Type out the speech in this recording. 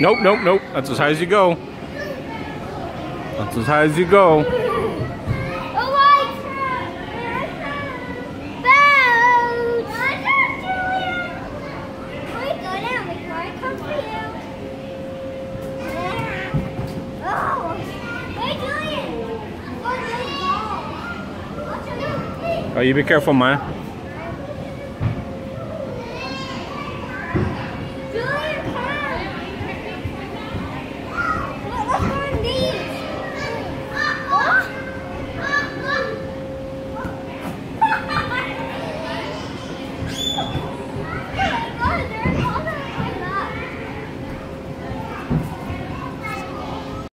Nope, nope, nope. That's as high as you go. That's as high as you go. Oh, you be careful, man.